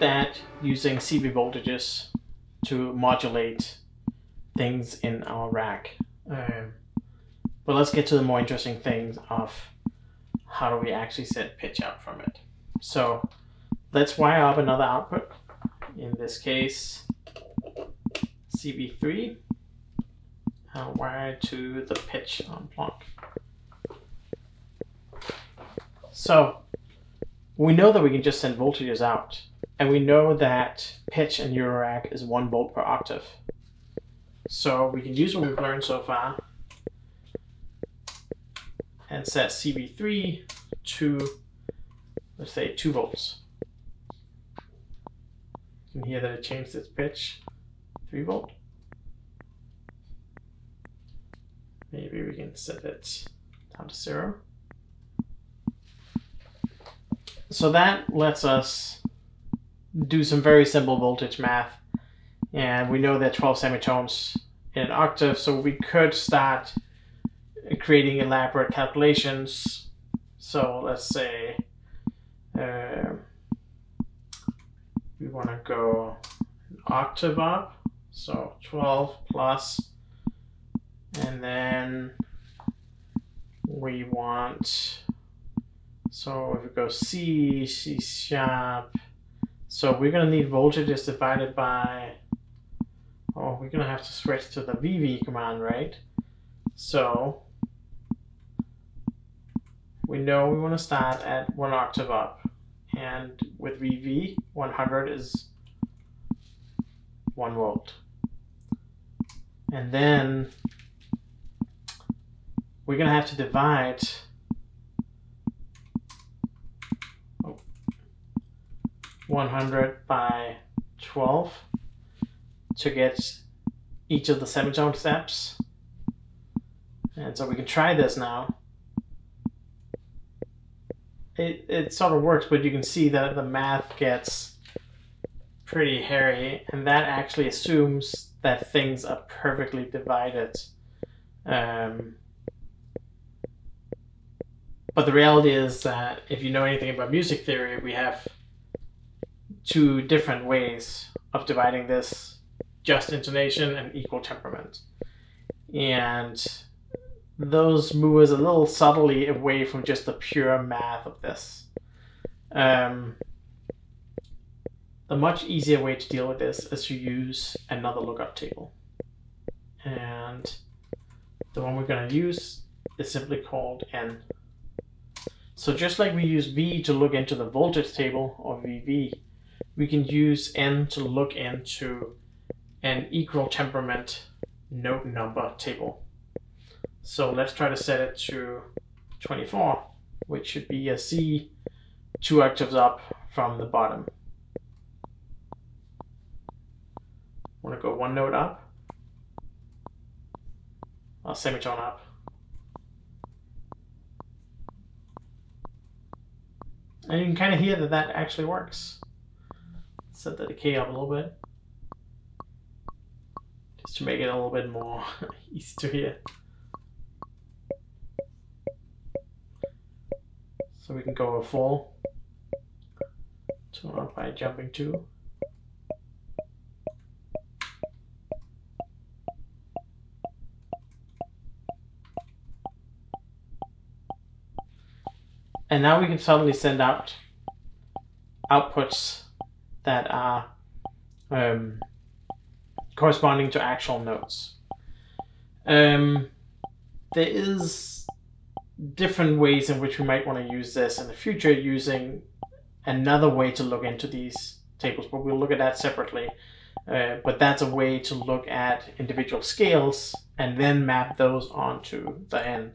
we've using CV voltages to modulate things in our rack. Um, but let's get to the more interesting things of how do we actually set pitch out from it. So let's wire up another output. In this case, CV3. I'll wire to the pitch on Plonk. So we know that we can just send voltages out, and we know that pitch in Eurorack is one volt per octave. So we can use what we've learned so far and set CV3 to, let's say, 2 volts. You can hear that it changed its pitch, 3 volt. Maybe we can set it down to 0. So that lets us do some very simple voltage math. And we know that 12 semitones in an octave, so we could start creating elaborate calculations. So let's say uh, we want to go an octave up, so 12 plus, and then we want, so if we go C, C sharp, so we're going to need voltages divided by, oh, we're going to have to switch to the VV command, right? So we know we want to start at one octave up. And with VV, 100 is 1 volt. And then we're going to have to divide 100 by 12 to get each of the semitone steps. And so we can try this now it, it sort of works, but you can see that the math gets pretty hairy, and that actually assumes that things are perfectly divided. Um, but the reality is that if you know anything about music theory, we have two different ways of dividing this just intonation and equal temperament. And those move us a little subtly away from just the pure math of this. Um, the much easier way to deal with this is to use another lookup table. And the one we're going to use is simply called N. So just like we use V to look into the voltage table, or VV, we can use N to look into an equal temperament note number table. So let's try to set it to 24, which should be a C two octaves up from the bottom. Want to go one note up, a semitone up. And you can kind of hear that that actually works. Set the decay up a little bit. Just to make it a little bit more easy to hear. So we can go a full to by jumping two. And now we can suddenly send out outputs that are um, corresponding to actual notes. Um, there is different ways in which we might want to use this in the future using another way to look into these tables, but we'll look at that separately. Uh, but that's a way to look at individual scales and then map those onto the n,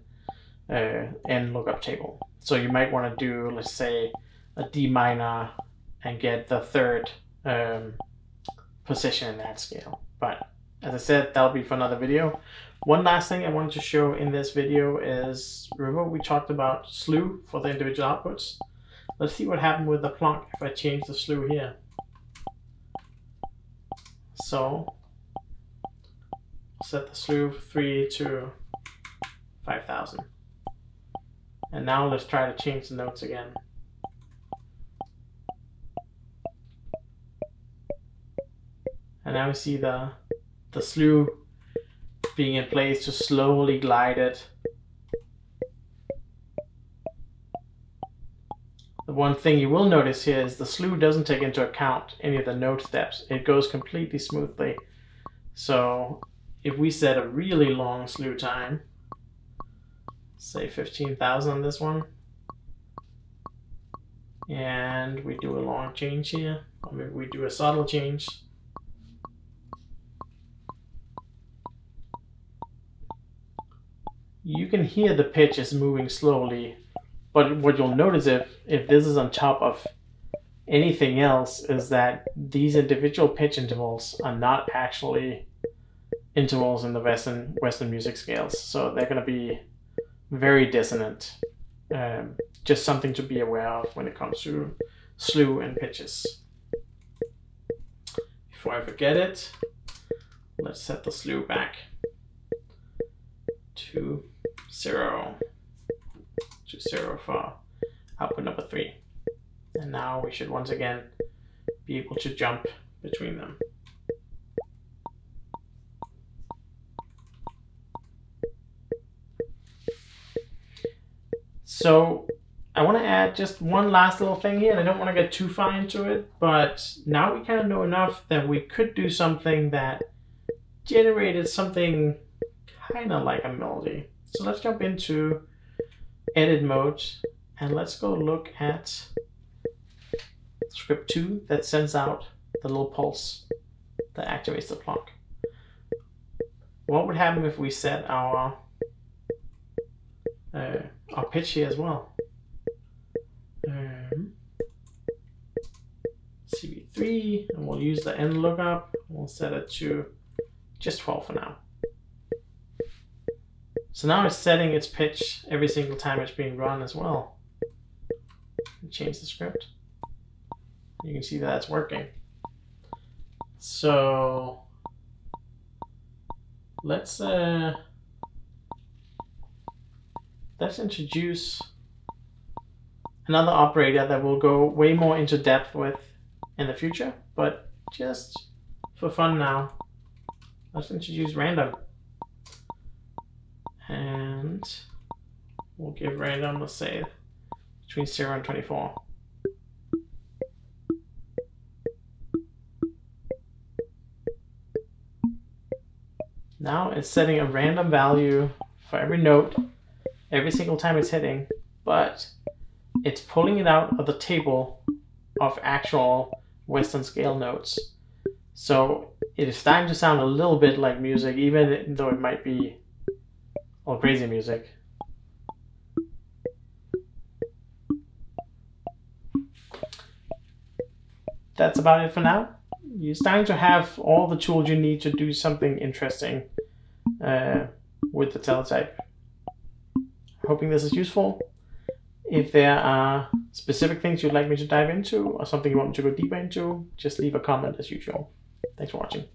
uh, n lookup table. So you might want to do, let's say, a D minor and get the third um, position in that scale. But as I said, that'll be for another video. One last thing I wanted to show in this video is, remember we talked about slew for the individual outputs? Let's see what happened with the Plonk if I change the slew here. So, set the slew 3 to 5000. And now let's try to change the notes again. And now we see the, the slew being in place to slowly glide it. The one thing you will notice here is the slew doesn't take into account any of the note steps. It goes completely smoothly. So if we set a really long slew time, say 15,000 on this one, and we do a long change here, or maybe we do a subtle change, you can hear the pitch is moving slowly, but what you'll notice if, if this is on top of anything else is that these individual pitch intervals are not actually intervals in the Western Western music scales. So they're going to be very dissonant. Um, just something to be aware of when it comes to slew and pitches. Before I forget it, let's set the slew back to zero to zero for output number three. And now we should once again be able to jump between them. So I want to add just one last little thing here, and I don't want to get too far into it, but now we kind of know enough that we could do something that generated something kind of like a melody. So let's jump into edit mode, and let's go look at script 2 that sends out the little pulse that activates the clock. What would happen if we set our uh, our pitch here as well. Um, CV3, and we'll use the N lookup. We'll set it to just 12 for now. So now it's setting its pitch every single time it's being run as well. Change the script. You can see that it's working. So let's uh, let's introduce another operator that we'll go way more into depth with in the future, but just for fun now, let's introduce random. And we'll give random, let's say, between 0 and 24. Now it's setting a random value for every note every single time it's hitting, but it's pulling it out of the table of actual Western scale notes. So it is starting to sound a little bit like music, even though it might be all crazy music. That's about it for now. You're starting to have all the tools you need to do something interesting uh, with the teletype hoping this is useful. If there are specific things you'd like me to dive into or something you want me to go deeper into, just leave a comment as usual. Thanks for watching.